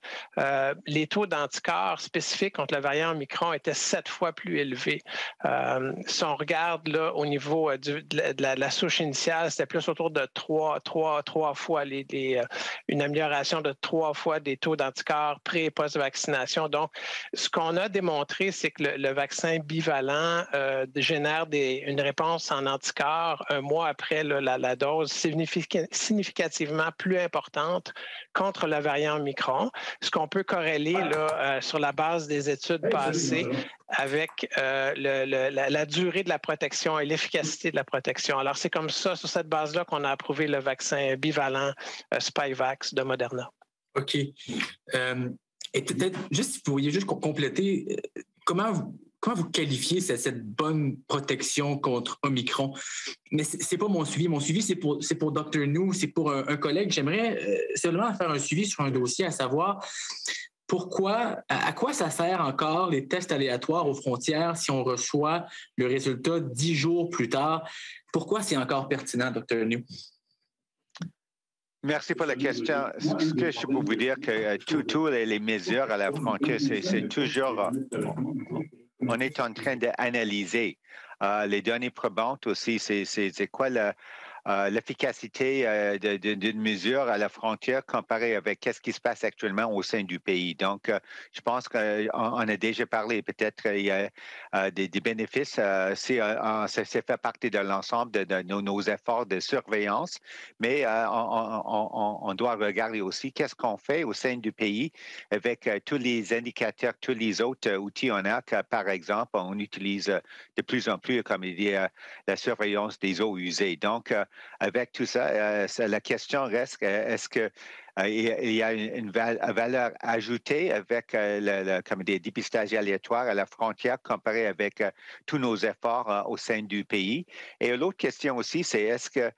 les taux d'anticorps spécifiques contre le variant micron étaient sept fois plus élevés. si on regarde là au niveau de, la, souche initiale, c'était plus autour de trois, trois, trois fois les, une amélioration de trois fois des taux d'anticorps pré et post-vaccination. Donc, ce qu'on a démontré, c'est que le, vaccin bivalent euh, génère des, une réponse en anticorps un mois après la, dose significativement plus importante contre le variant Omicron, ce qu'on peut corréler là, euh, sur la base des études passées avec euh, la, durée de la protection et l'efficacité de la protection. Alors, c'est comme ça, sur cette base-là, qu'on a approuvé le vaccin bivalent Spyvax de Moderna. OK. Et peut-être, juste si vous pourriez juste compléter, euh, comment vous, comment vous qualifiez cette, bonne protection contre Omicron? Mais c'est pas mon suivi. Mon suivi, c'est pour, pour Dr. Nou, c'est pour un, collègue. J'aimerais euh, seulement faire un suivi sur un dossier, à savoir, pourquoi, à quoi ça sert encore les tests aléatoires aux frontières si on reçoit le résultat dix jours plus tard? Pourquoi c'est encore pertinent, Dr. New? Merci pour la question. Ce que je peux vous dire que toutes les, mesures à la frontière, c'est toujours, euh, on est en train d'analyser euh, les données probantes aussi. C'est quoi le, euh, l'efficacité euh, d'une mesure à la frontière comparée avec qu'est-ce qui se passe actuellement au sein du pays. Donc, euh, je pense qu'on a déjà parlé, peut-être il y a des, bénéfices. c'est, fait partie de l'ensemble de, nos, efforts de surveillance, mais on, doit regarder aussi qu'est-ce qu'on fait au sein du pays avec tous les indicateurs, tous les autres outils on a, par exemple, on utilise de plus en plus, comme il dit, la surveillance des eaux usées. Donc, avec tout ça, euh, la question reste est-ce que euh, il y a une valeur ajoutée avec euh, comme des dépistages aléatoires à la frontière comparé avec tous nos efforts au sein du pays? Et l'autre question aussi, c'est est-ce que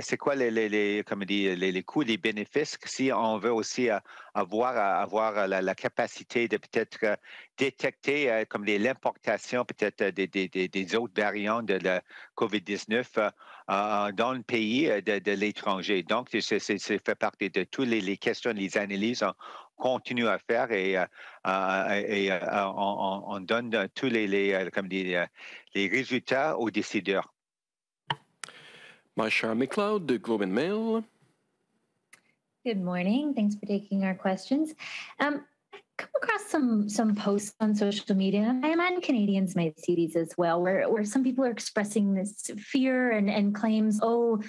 c'est quoi les, comme dit, les, coûts, les bénéfices si on veut aussi avoir, avoir la, capacité de peut-être détecter comme l'importation peut-être des, autres variants de la COVID-19 dans le pays de, l'étranger. Donc, c'est fait partie de toutes les, questions, les analyses continue à faire et, euh, euh, on, donne tous les, comme les résultats aux décideurs. Marsha McLeod de Globe and Mail. Good morning. Thanks for taking our questions. Um, come across some some posts on social media. And I imagine Canadians might see these as well, where where some people are expressing this fear and and claims, oh,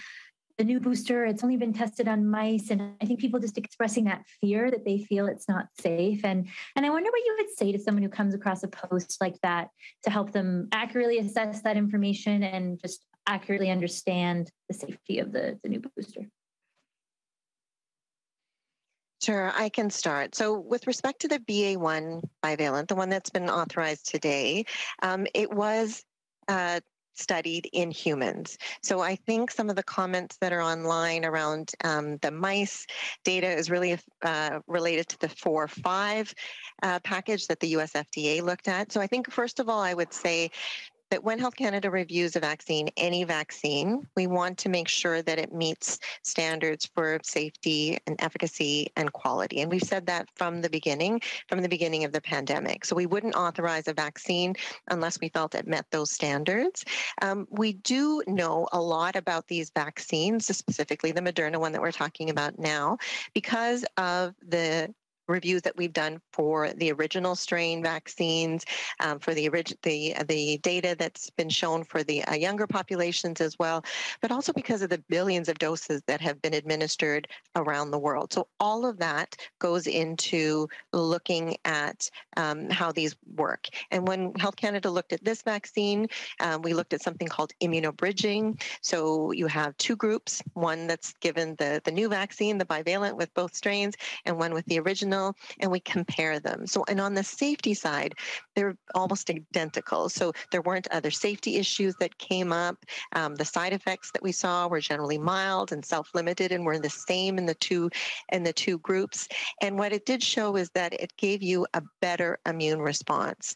the new booster, it's only been tested on mice. And I think people just expressing that fear that they feel it's not safe. And and I wonder what you would say to someone who comes across a post like that to help them accurately assess that information and just accurately understand the safety of the, the new booster. Sure, I can start. So, with respect to the BA1 bivalent, the one that's been authorized today, um, it was uh, studied in humans. So, I think some of the comments that are online around um, the mice data is really uh, related to the 4 5 uh, package that the US FDA looked at. So, I think, first of all, I would say that when Health Canada reviews a vaccine, any vaccine, we want to make sure that it meets standards for safety and efficacy and quality. And we've said that from the beginning, from the beginning of the pandemic. So we wouldn't authorize a vaccine unless we felt it met those standards. Um, we do know a lot about these vaccines, specifically the Moderna one that we're talking about now, because of the reviews that we've done for the original strain vaccines, um, for the, orig- the, the data that's been shown for the uh, younger populations as well, but also because of the billions of doses that have been administered around the world. So all of that goes into looking at um, how these work. And when Health Canada looked at this vaccine, um, we looked at something called immunobridging. So you have two groups, one that's given the, the new vaccine, the bivalent with both strains, and one with the original and we compare them. So, and on the safety side, they're almost identical. So there weren't other safety issues that came up. Um, the side effects that we saw were generally mild and self-limited, and were the same in the two in the two groups. And what it did show is that it gave you a better immune response.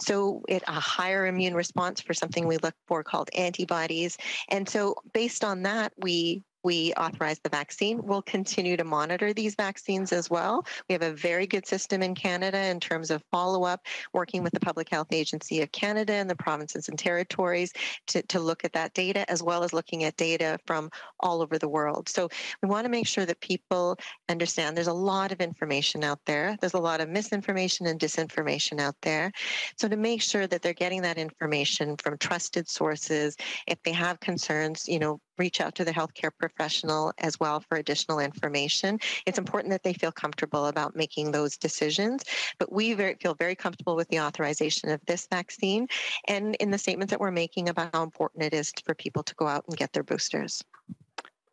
So it a higher immune response for something we look for called antibodies. And so based on that, we we authorized the vaccine. We'll continue to monitor these vaccines as well. We have a very good system in Canada in terms of follow up, working with the Public Health Agency of Canada and the provinces and territories to, to look at that data, as well as looking at data from all over the world. So we want to make sure that people understand there's a lot of information out there, there's a lot of misinformation and disinformation out there. So to make sure that they're getting that information from trusted sources, if they have concerns, you know, reach out to the healthcare professional as well for additional information. It's important that they feel comfortable about making those decisions, but we very, feel very comfortable with the authorization of this vaccine and in the statements that we're making about how important it is for people to go out and get their boosters.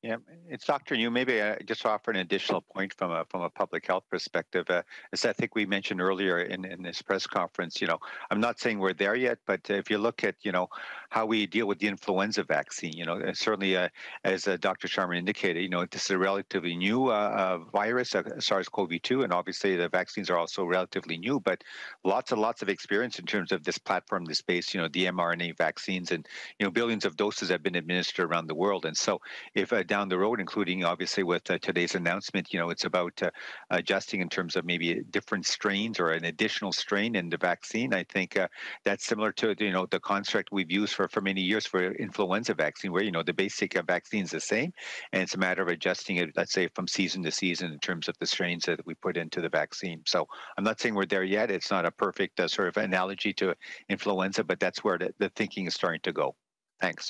Yeah, it's Dr. Njoo. Maybe I just offer an additional point from a from a public health perspective. Uh, as I think we mentioned earlier in, in this press conference, you know, I'm not saying we're there yet, but if you look at you know how we deal with the influenza vaccine, you know, certainly uh, as uh, Dr. Sharman indicated, you know, this is a relatively new uh, uh, virus, uh, SARS-CoV-2, and obviously the vaccines are also relatively new, but lots and lots of experience in terms of this platform, this space, you know, the mRNA vaccines, and you know, billions of doses have been administered around the world, and so if down the road, including obviously with uh, today's announcement. You know, it's about uh, adjusting in terms of maybe different strains or an additional strain in the vaccine. I think uh, that's similar to you know the construct we've used for for many years for influenza vaccine, where you know the basic vaccine is the same, and it's a matter of adjusting it, let's say, from season to season in terms of the strains that we put into the vaccine. So I'm not saying we're there yet. It's not a perfect uh, sort of analogy to influenza, but that's where the, the thinking is starting to go. Thanks.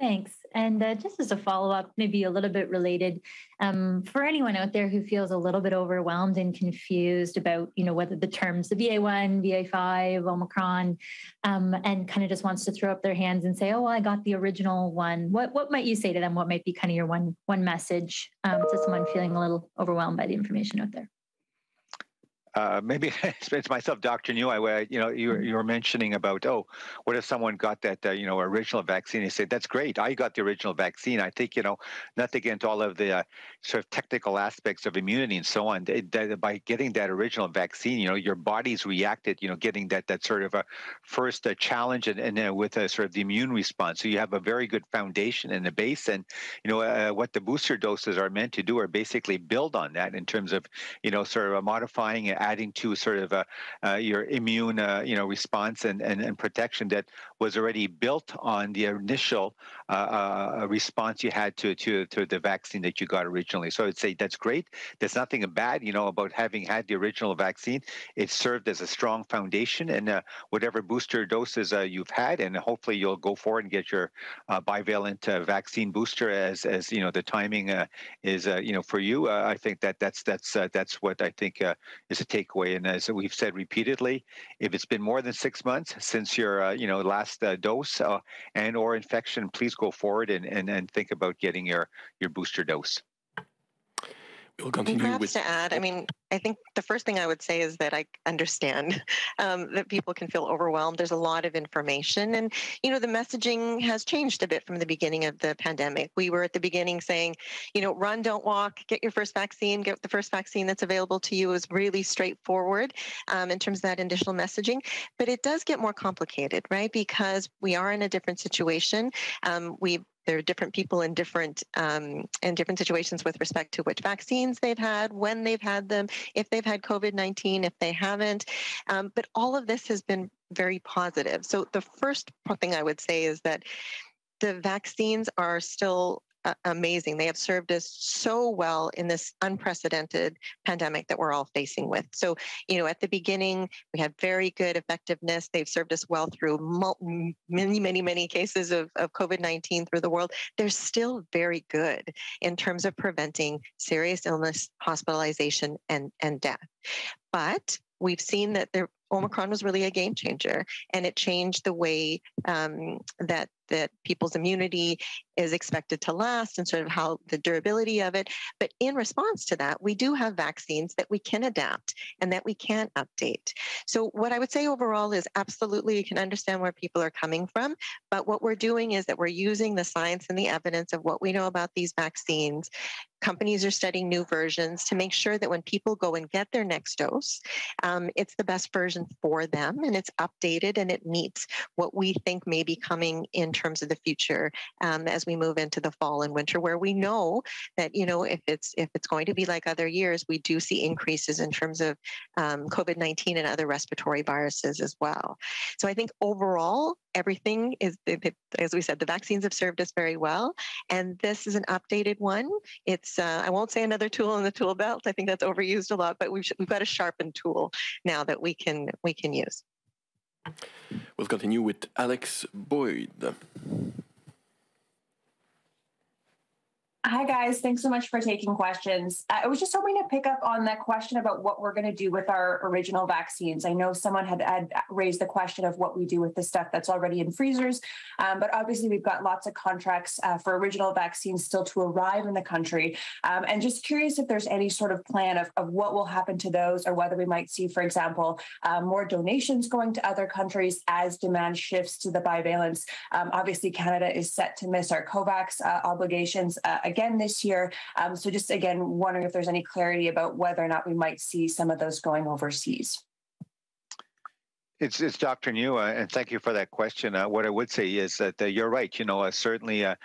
Thanks. And uh, just as a follow up, maybe a little bit related, um, for anyone out there who feels a little bit overwhelmed and confused about, you know, whether the terms the BA1, BA5, Omicron, um, and kind of just wants to throw up their hands and say, "Oh, well, I got the original one." What what might you say to them? What might be kind of your one one message um, to someone feeling a little overwhelmed by the information out there? Uh, maybe it's myself, Dr. Njoo. I, you know, you, you were mentioning about, oh, what if someone got that, uh, you know, original vaccine? He said, that's great. I got the original vaccine. I think, you know, not to get into all of the uh, sort of technical aspects of immunity and so on. That, by getting that original vaccine, you know, your body's reacted, you know, getting that that sort of a first uh, challenge and, and uh, with a sort of the immune response. So you have a very good foundation and a base. And, you know, what the booster doses are meant to do are basically build on that in terms of, you know, sort of modifying adding to sort of uh, uh, your immune, uh, you know, response and, and, and protection that was already built on the initial response you had to, to, to the vaccine that you got originally. So I'd say that's great. There's nothing bad, you know, about having had the original vaccine. It served as a strong foundation, and uh, whatever booster doses uh, you've had, and hopefully you'll go forward and get your uh, bivalent vaccine booster as, as you know, the timing is, you know, for you. I think that that's that's that's what I think is a takeaway. And as we've said repeatedly, if it's been more than six months since your uh, you know last uh, dose uh, and or infection, please go forward and, and, and think about getting your, your booster dose. We'll continue Perhaps with. to add, I mean, I think the first thing I would say is that I understand um, that people can feel overwhelmed. There's a lot of information, and you know, the messaging has changed a bit from the beginning of the pandemic. We were at the beginning saying, you know, run, don't walk, get your first vaccine, get the first vaccine that's available to you. Is really straightforward um, in terms of that initial messaging, but it does get more complicated, right? Because we are in a different situation. Um, we there are different people in different um, in different situations with respect to which vaccines they've had, when they've had them, if they've had COVID nineteen, if they haven't. Um, but all of this has been very positive. So the first thing I would say is that the vaccines are still amazing. They have served us so well in this unprecedented pandemic that we're all facing with. So, you know, at the beginning, we had very good effectiveness. They've served us well through many, many, many cases of, of COVID 19 through the world. They're still very good in terms of preventing serious illness, hospitalization, and, and death. But we've seen that the Omicron was really a game changer, and it changed the way um, that that people's immunity is expected to last and sort of how the durability of it. But in response to that, we do have vaccines that we can adapt and that we can update. So, what I would say overall is absolutely you can understand where people are coming from. But what we're doing is that we're using the science and the evidence of what we know about these vaccines. Companies are studying new versions to make sure that when people go and get their next dose, um, it's the best version for them and it's updated and it meets what we think may be coming in terms of the future um, as we move into the fall and winter, where we know that you know if it's if it's going to be like other years, we do see increases in terms of um, COVID nineteen and other respiratory viruses as well. So I think overall, everything is as we said, the vaccines have served us very well, and this is an updated one. It's uh, I won't say another tool in the tool belt. I think that's overused a lot, but we've we've got a sharpened tool now that we can we can use. We'll continue with Alex Boyd. Hi, guys. Thanks so much for taking questions. I was just hoping to pick up on that question about what we're going to do with our original vaccines. I know someone had, had raised the question of what we do with the stuff that's already in freezers, um, but obviously we've got lots of contracts uh, for original vaccines still to arrive in the country. Um, and just curious if there's any sort of plan of, of what will happen to those or whether we might see, for example, uh, more donations going to other countries as demand shifts to the bivalents. Um, obviously, Canada is set to miss our COVAX uh, obligations uh, again this year. Um, so just again, wondering if there's any clarity about whether or not we might see some of those going overseas. It's, it's Dr. Njoo, uh, and thank you for that question. Uh, what I would say is that uh, you're right. You know, uh, certainly uh,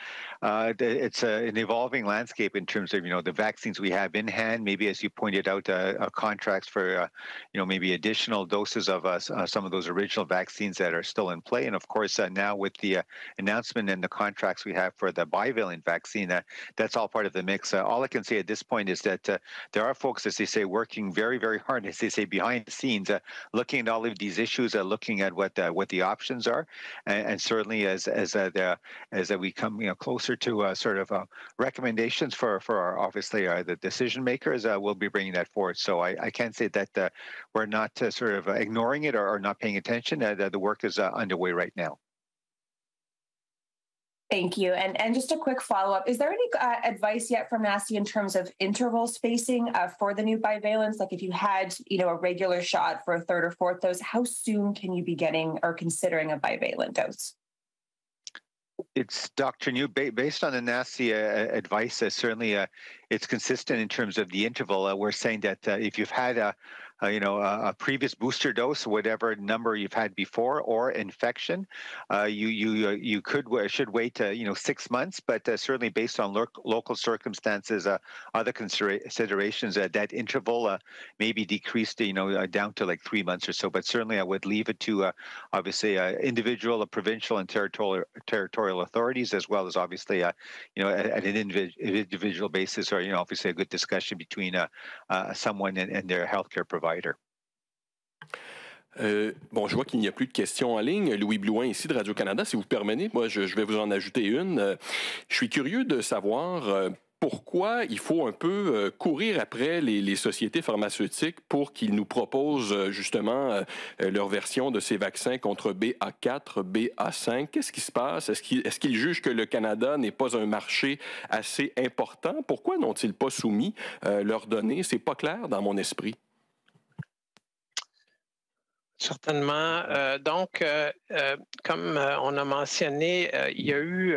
uh, it's an evolving landscape in terms of you know the vaccines we have in hand. Maybe as you pointed out, contracts for you know maybe additional doses of some of those original vaccines that are still in play. And of course, now with the announcement and the contracts we have for the bivalent vaccine, that's all part of the mix. all I can say at this point is that there are folks, as they say, working very very hard, as they say, behind the scenes, looking at all of these issues issues, uh, looking at what uh, what the options are, and, and certainly as as uh, the, as we come you know closer to uh, sort of uh, recommendations for for our obviously uh, the decision makers, we'll be bringing that forward. So I, I can't say that we're not sort of ignoring it or, or, not paying attention. the work is underway right now. Thank you. And, and just a quick follow up is there any uh, advice yet from NACI in terms of interval spacing uh, for the new bivalents? Like if you had you know, a regular shot for a third or fourth dose, how soon can you be getting or considering a bivalent dose? It's Dr. Njoo, based on the NACI uh, advice, uh, certainly uh, it's consistent in terms of the interval. Uh, we're saying that if you've had a, uh, you know, a, a, previous booster dose, whatever number you've had before, or infection, uh, you you uh, you could should wait, uh, you know, six months. But uh, certainly based on lo- local circumstances, uh, other considerations, that interval may be decreased, you know, down to like three months or so. But certainly, I would leave it to obviously individual, a provincial, and territorial territorial authorities, as well as obviously, you know, at, an individual basis, or you know, obviously a good discussion between someone and, and their healthcare provider. Euh, bon, je vois qu'il n'y a plus de questions en ligne. Louis Blouin, ici de Radio-Canada, si vous permettez, moi, je, vais vous en ajouter une. Euh, je suis curieux de savoir euh, pourquoi il faut un peu courir après les, sociétés pharmaceutiques pour qu'ils nous proposent justement leur version de ces vaccins contre BA4, BA5. Qu'est-ce qui se passe? Est-ce qu'ils jugent que le Canada n'est pas un marché assez important? Pourquoi n'ont-ils pas soumis leurs données? C'est pas clair dans mon esprit. Certainement. Euh, donc, euh, euh, comme on a mentionné, il y a eu,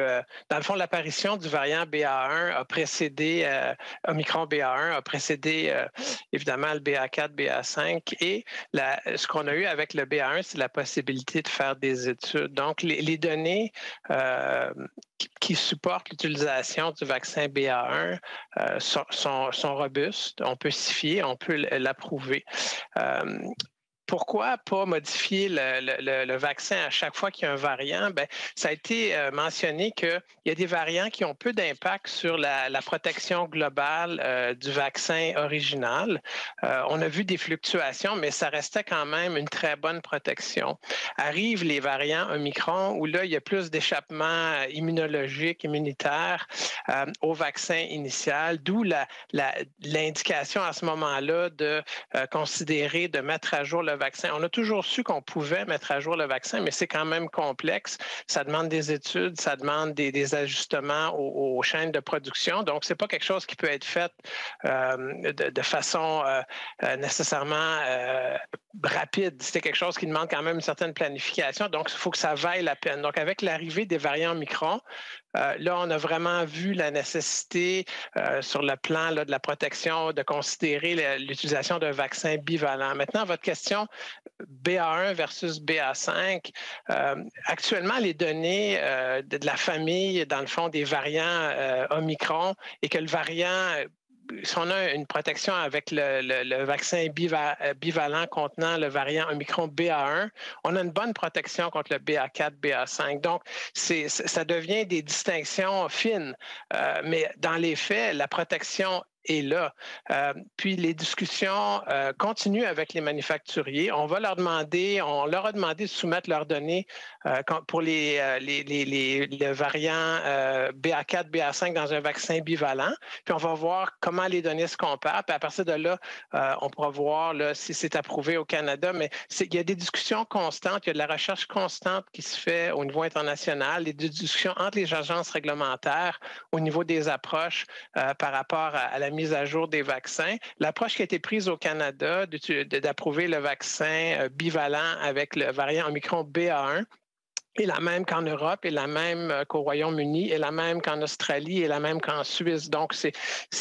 dans le fond, l'apparition du variant BA1 a précédé, Omicron BA1 a précédé évidemment le BA4, BA5. Et ce qu'on a eu avec le BA1, c'est la possibilité de faire des études. Donc, les, données qui, supportent l'utilisation du vaccin BA1 sont, sont, robustes. On peut s'y fier, on peut l'approuver pourquoi pas modifier le, vaccin à chaque fois qu'il y a un variant? Ben, ça a été euh, mentionné qu'il y a des variants qui ont peu d'impact sur la, protection globale euh, du vaccin original. Euh, on a vu des fluctuations, mais ça restait quand même une très bonne protection. Arrivent les variants Omicron où là, il y a plus d'échappement immunologique, immunitaire au vaccin initial, d'où l'indication à ce moment-là de considérer, de mettre à jour le On a toujours su qu'on pouvait mettre à jour le vaccin, mais c'est quand même complexe. Ça demande des études, ça demande des, ajustements aux, chaînes de production. Donc, c'est pas quelque chose qui peut être fait euh, de, façon euh, euh, nécessairement rapide. C'est quelque chose qui demande quand même une certaine planification. Donc, il faut que ça vaille la peine. Donc, avec l'arrivée des variants Micron, là, on a vraiment vu la nécessité sur le plan de la protection de considérer l'utilisation d'un vaccin bivalent. Maintenant, votre question, BA1 versus BA5. Euh, actuellement, les données euh, de, la famille, dans le fond, des variants euh, Omicron et que le variant si on a une protection avec le, vaccin bivalent contenant le variant Omicron BA1, on a une bonne protection contre le BA4, BA5. Donc, ça devient des distinctions fines. mais dans les faits, la protection est là. Euh, puis les discussions euh, continuent avec les manufacturiers. On va leur demander, on leur a demandé de soumettre leurs données euh, pour les, les, les, les variants BA4, BA5 dans un vaccin bivalent. Puis on va voir comment les données se comparent. Puis à partir de là, on pourra voir là, si c'est approuvé au Canada. Mais il y a des discussions constantes, il y a de la recherche constante qui se fait au niveau international, des discussions entre les agences réglementaires au niveau des approches par rapport à, la mise à jour des vaccins. L'approche qui a été prise au Canada d'approuver le vaccin euh, bivalent avec le variant Omicron BA1 est la même qu'en Europe, est la même euh, qu'au Royaume-Uni, est la même qu'en Australie, est la même qu'en Suisse. Donc,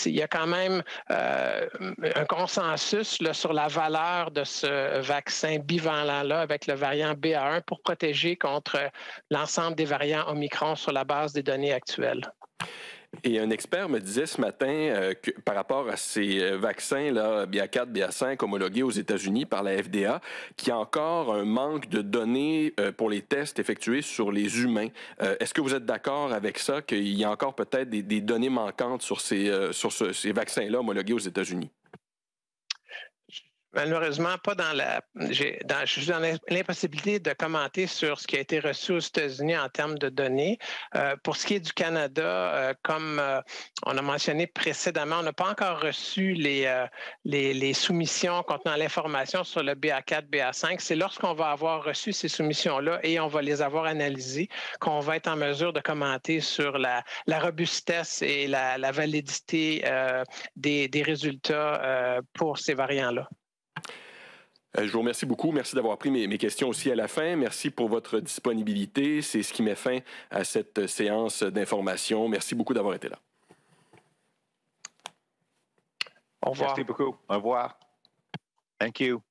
il y a quand même euh, un consensus sur la valeur de ce vaccin bivalent-là avec le variant BA1 pour protéger contre l'ensemble des variants Omicron sur la base des données actuelles. Et un expert me disait ce matin euh, que par rapport à ces euh, vaccins là, BA4, BA5 homologués aux États-Unis par la FDA, qu'il y a encore un manque de données euh, pour les tests effectués sur les humains. Est-ce que vous êtes d'accord avec ça, qu'il y a encore peut-être des, données manquantes sur ces, sur ces vaccins-là homologués aux États-Unis? Malheureusement, pas dans la. Je suis dans l'impossibilité de commenter sur ce qui a été reçu aux États-Unis en termes de données. Euh, pour ce qui est du Canada, euh, comme euh, on a mentionné précédemment, on n'a pas encore reçu les, les, soumissions contenant l'information sur le BA4, BA5. C'est lorsqu'on va avoir reçu ces soumissions-là et on va les avoir analysées qu'on va être en mesure de commenter sur la, la robustesse et la, la validité des, des résultats pour ces variants-là. Euh, je vous remercie beaucoup. Merci d'avoir pris mes, questions aussi à la fin. Merci pour votre disponibilité. C'est ce qui met fin à cette séance d'information. Merci beaucoup d'avoir été là. Au revoir. Merci beaucoup. Au revoir. Thank you.